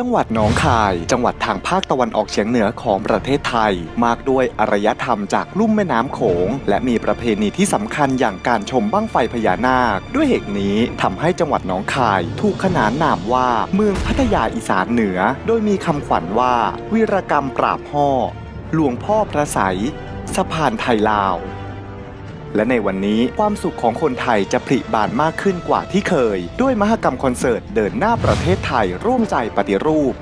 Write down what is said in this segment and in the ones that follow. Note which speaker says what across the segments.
Speaker 1: จังหวัดหนองคาย จังหวัดทางภาคตะวันออกเฉียงเหนือของประเทศไทย มากด้วยอารยธรรมจากลุ่มแม่น้ำโขง และมีประเพณีที่สำคัญอย่างการชมบั้งไฟพญานาค ด้วยเหตุนี้ทำให้จังหวัดหนองคาย ถูกขนานนามว่าเมืองพัทยาอีสานเหนือ โดยมีคำขวัญว่า วีรกรรมปราบห่อหลวงพ่อพระไสยสะพานไทยลาว และในวันนี้ความสุขของคนไทยจะผลิบานมากขึ้นกว่าที่เคย ด้วยมหกรรมคอนเสิร์ตเดินหน้าประเทศไทยร่วมใจปฏิรูป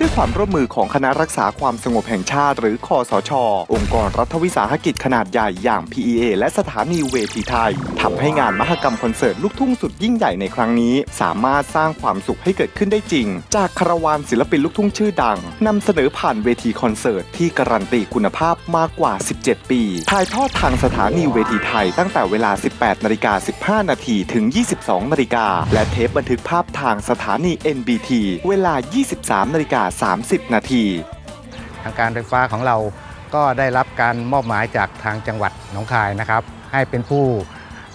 Speaker 1: ด้วยความร่วมมือของคณะรักษาความสงบแห่งชาติ หรือคอสช องค์กรรัฐวิสาหกิจขนาดใหญ่อย่าง PEA และสถานีเวทีไทยทำให้งานมหกรรมคอนเสิร์ตลูกทุ่งสุดยิ่งใหญ่ในครั้งนี้ สามารถสร้างความสุขให้เกิดขึ้นได้จริง จากคารวานศิลปินลูกทุ่งชื่อดังนำเสนอผ่านเวทีคอนเสิร์ตที่การันตีคุณภาพมากกว่า 17 ปี ถ่ายทอดทางสถานีเวทีไทยตั้งแต่เวลา 18นาฬิกา15 นาทีถึง 22นาฬิกาและเทปบันทึกภาพทางสถานี NBT เวลา 23นาฬิกา30 นาที
Speaker 2: ทางการไฟฟ้าของเราก็ได้รับการมอบหมายจากทางจังหวัดหนองคายนะครับ ให้เป็นผู้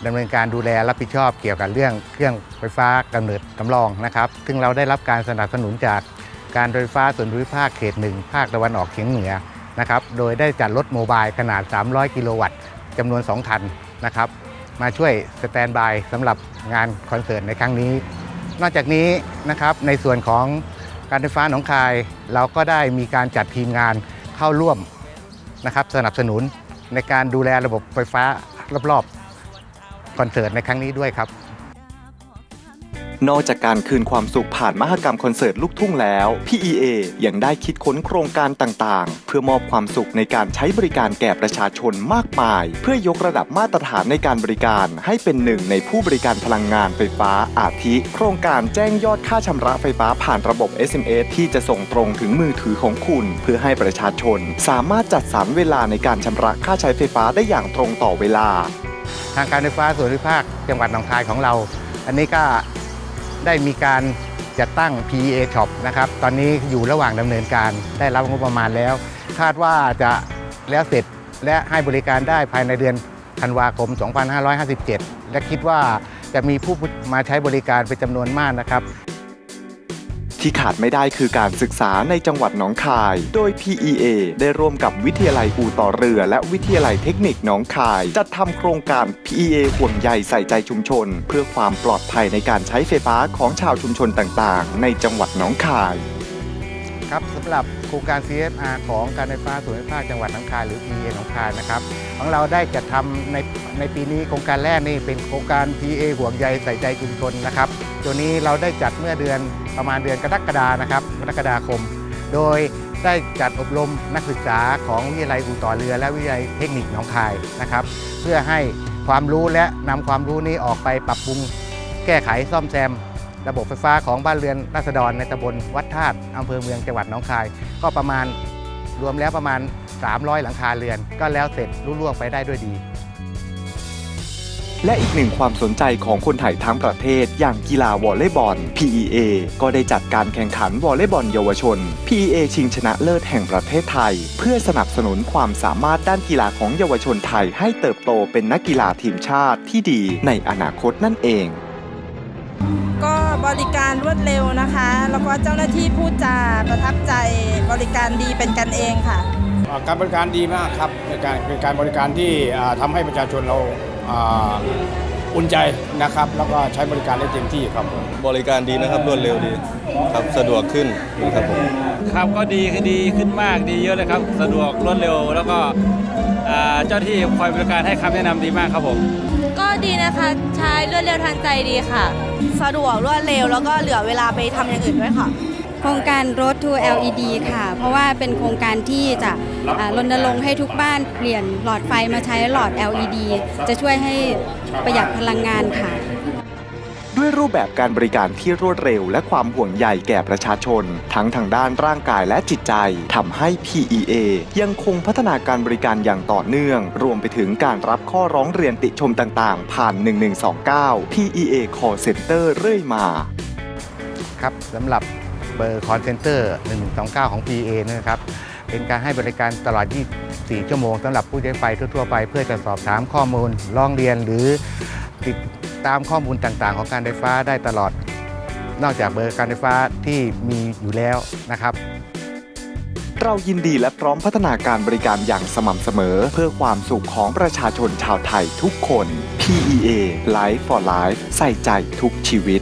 Speaker 2: ดำเนินการดูแลรับผิดชอบเกี่ยวกับเรื่องเครื่องไฟฟ้ากำเนิดสำรองนะครับ ซึ่งเราได้รับการสนับสนุนจากการไฟฟ้าส่วนภูมิภาคเขตหนึ่งภาคตะวันออกเฉียงเหนือนะครับ โดยได้จัดรถโมบายขนาด 300 กิโลวัตต์จำนวน 2 คันนะครับ มาช่วยสแตนบายสำหรับงานคอนเสิร์ตในครั้งนี้ นอกจากนี้นะครับในส่วนของ การไฟฟ้าหนองคาย เราก็ได้มีการจัดทีมงานเข้าร่วมนะครับสนับสนุนในการดูแลระบบไฟฟ้ารอบๆคอนเสิร์ตในครั้งนี้ด้วยครับ
Speaker 1: นอกจากการคืนความสุขผ่านมหกรรมคอนเสิร์ตลูกทุ่งแล้ว PEA ยังได้คิดค้นโครงการต่างๆ เพื่อมอบความสุขในการใช้บริการแก่ประชาชนมากมาย เพื่อยกระดับมาตรฐานในการบริการให้เป็นหนึ่งในผู้บริการพลังงานไฟฟ้าอาทิ โครงการแจ้งยอดค่าชำระไฟฟ้าผ่านระบบ SMS ที่จะส่งตรงถึงมือถือของคุณ เพื่อให้ประชาชน สามารถจัดสรรเวลาในการชำระค่าใช้ไฟฟ้าได้อย่างตรงต่อเวลา
Speaker 2: ทางการไฟฟ้าส่วนภูมิภาคจังหวัดหนองคายของเรา อันนี้ก็ ได้มีการจัดตั้ง PEA Shop นะครับ ตอนนี้อยู่ระหว่างดำเนินการได้รับงบประมาณแล้ว คาดว่าจะแล้วเสร็จและให้บริการได้ภายในเดือนธันวาคม 2557 และคิดว่าจะมีผู้มาใช้บริการเป็นจำนวนมากนะครับ
Speaker 1: ที่ขาดไม่ได้คือการศึกษาในจังหวัดหนองคาย โดย PEA ได้ร่วมกับวิทยาลัยอู่ต่อเรือ และวิทยาลัยเทคนิคหนองคาย จัดทำโครงการ PEA ห่วงใยใส่ใจชุมชน เพื่อความปลอดภัยในการใช้ไฟฟ้าของชาวชุมชนต่างๆ ในจังหวัดหนองคาย
Speaker 2: ครับสำหรับโครงการ CSR ของการไฟฟ้าส่วนภูมิภาคจังหวัดหนองคายหรือ PA หนองคายนะครับของเราได้จัดทำในในปีนี้โครงการแรกนี่เป็นโครงการ PA ห่วงใยใส่ใจชุมชนนะครับตัวนี้เราได้จัดเมื่อเดือนประมาณเดือนกรกฎานะครับกรกฎาคม โดยได้จัดอบรมนักศึกษาของวิทยาลัยอู่ต่อเรือ และวิทยาลัยเทคนิคหนองคายนะครับเพื่อให้ความรู้และนำความรู้นี้ออกไปปรับปรุงแก้ไขซ่อมแซม ระบบไฟฟ้าของบ้านเรือนราษฎรในตำบลวัดธาตุอำเภอเมืองจังหวัดหนองคาย ก็ประมาณรวมแล้วประมาณ 300 หลังคาเรือน ก็แล้วเสร็จรุ่ล่วงไปได้ด้วยดี
Speaker 1: และอีกหนึ่งความสนใจของคนไทยทั้งประเทศ อย่างกีฬาวอลเลย์บอล PEA ก็ได้จัดการแข่งขันวอลเลย์บอลเยาวชน PEA ชิงชนะเลิศแห่งประเทศไทย เพื่อสนับสนุนความสามารถด้านกีฬาของเยาวชนไทยให้เติบโตเป็นนักกีฬาทีมชาติที่ดีในอนาคตนั่นเอง
Speaker 3: บริการรวดเร็วนะคะ แล้วก็เจ้าหน้าที่พูดจาประทับใจบริการดีเป็นกันเองค่ะ
Speaker 4: อ่าการบริการดีมากครับเป็นการเป็นการบริการที่อ่าทำให้ประชาชนเราอ่าอุ่นใจนะครับ แล้วก็ใช้บริการได้เต็มที่ครับผม
Speaker 5: บริการดีนะครับรวดเร็วดีครับสะดวกขึ้นครับผม
Speaker 6: ครับก็ดีคือดีขึ้นมากดีเยอะเลยครับ สะดวกรวดเร็ว แล้วก็อ่าเจ้าที่คอยบริการให้คำแนะนำดีมากครับผม
Speaker 7: ก็ ดีนะคะ ใช้รวดเร็วทันใจดีค่ะ
Speaker 8: สะดวกรวดเร็วแล้วก็เหลือเวลาไปทำอย่างอื่นด้วยค่ะ
Speaker 9: โครงการ Road to LED ค่ะ เพราะว่าเป็นโครงการที่จะอ่ารณรงค์ให้ทุกบ้านเปลี่ยนหลอดไฟมาใช้หลอด LED จะช่วยให้ประหยัดพลังงานค่ะ
Speaker 1: ด้วยรูปแบบการบริการที่รวดเร็ว และความห่วงใยแก่ประชาชน ทั้งทางด้านร่างกายและจิตใจทำให้ PEA ยังคงพัฒนาการบริการอย่างต่อเนื่อง รวมไปถึงการรับข้อร้องเรียนติชมต่างๆ ผ่าน 1129 PEA Call Center เรื่อยมา
Speaker 2: ครับสำหรับเบอร์ call center 1129 ของ PEA นะครับเป็นการให้บริการตลอด 24 ชั่วโมงสำหรับผู้ใช้ไฟทั่วๆไป เพื่อจะสอบถามข้อมูลร้องเรียนหรือติด ตามข้อมูลต่างๆ ของการไฟฟ้าได้ตลอด นอกจากเบอร์การไฟฟ้าที่มีอยู่แล้วนะครับ
Speaker 1: เรายินดีและพร้อมพัฒนาการบริการอย่างสม่ำเสมอ เพื่อความสุขของประชาชนชาวไทยทุกคน PEA Life for Life ใส่ใจทุกชีวิต